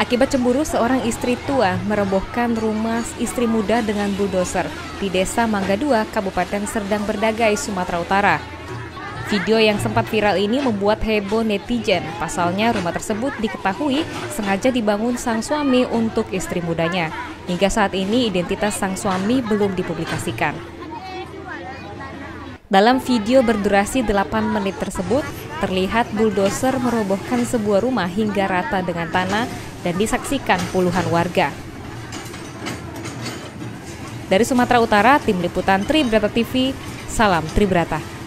Akibat cemburu, seorang istri tua merobohkan rumah istri muda dengan bulldozer di Desa Mangga II, Kabupaten Serdang Berdagai, Sumatera Utara. Video yang sempat viral ini membuat heboh netizen. Pasalnya rumah tersebut diketahui sengaja dibangun sang suami untuk istri mudanya. Hingga saat ini identitas sang suami belum dipublikasikan. Dalam video berdurasi 8 menit tersebut, terlihat bulldozer merobohkan sebuah rumah hingga rata dengan tanah dan disaksikan puluhan warga. Dari Sumatera Utara, tim liputan Tribrata TV, salam Tribrata.